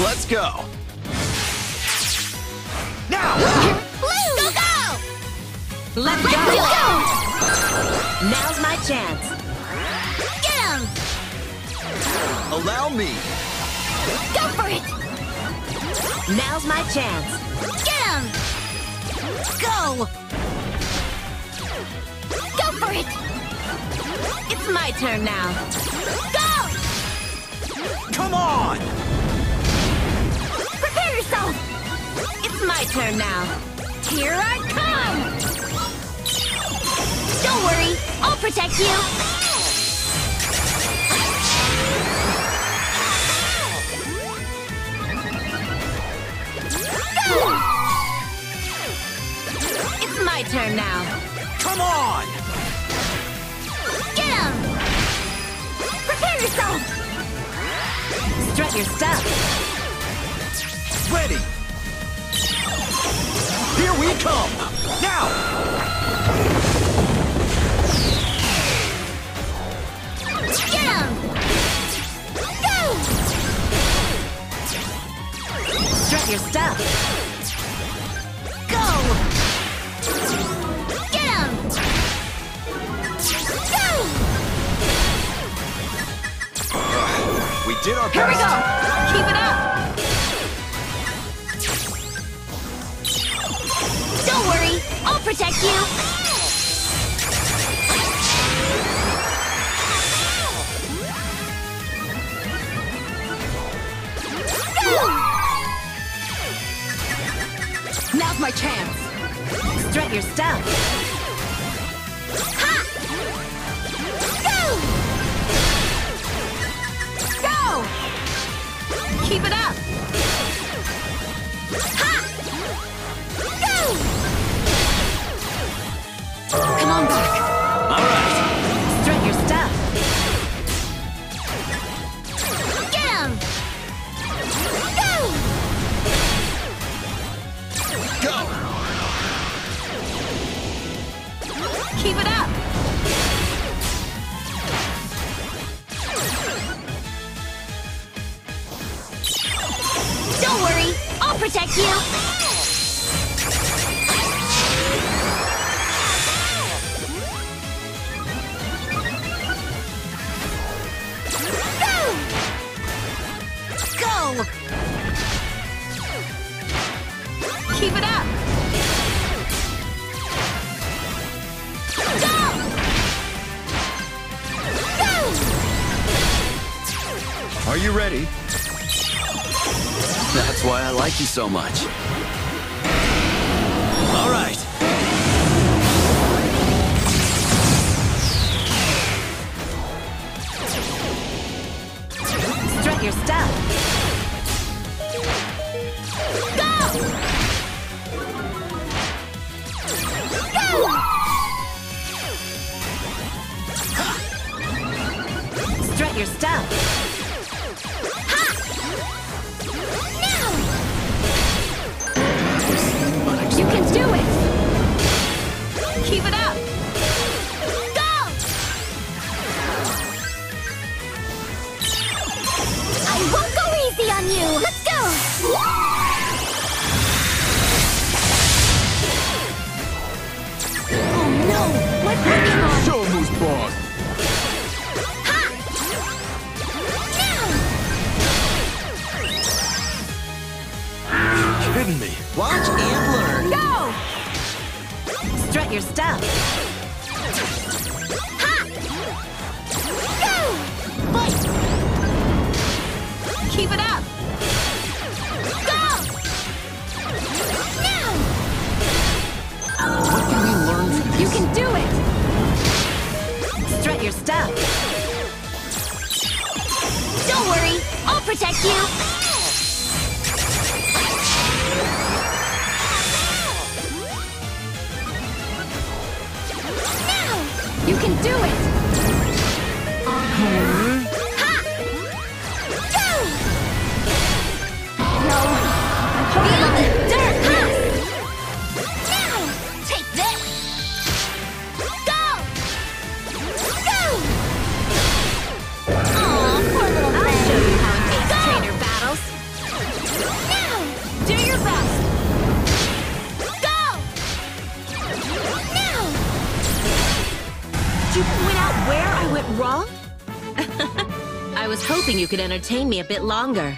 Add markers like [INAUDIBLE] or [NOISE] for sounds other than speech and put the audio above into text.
Let's go. Now! Blue! Go, go! Let's Let's go! go! Now's my chance. Get him! Allow me. Go for it! Now's my chance. Get him! Go! Go for it! It's my turn now. Go! Come on! Yourself! It's my turn now. Here I come! Don't worry, I'll protect you! Go! It's my turn now. Come on! Get him! Prepare yourself! Strut your stuff. Ready! Here we come! Now! Get him! Go! Strut your stuff. Go! Get him! Go! We did our Here we go. Keep it up. Protect you! Now's my chance. Strut your stuff. Protect you! Go! Go! Keep it up. Go! Go! Are you ready? That's why I like you so much. All right. Strut your stuff. Go! Go! Strut your stuff. No! My Pokemon! Show 'em who's boss. Ha! Now! Kidding me. Watch and learn. Go. Strut your stuff. Ha! Go! Fight! Keep it up. Protect you! Now! You can do it. Ha! Go! No! Dirt! Did you point out where I went wrong? [LAUGHS] I was hoping you could entertain me a bit longer.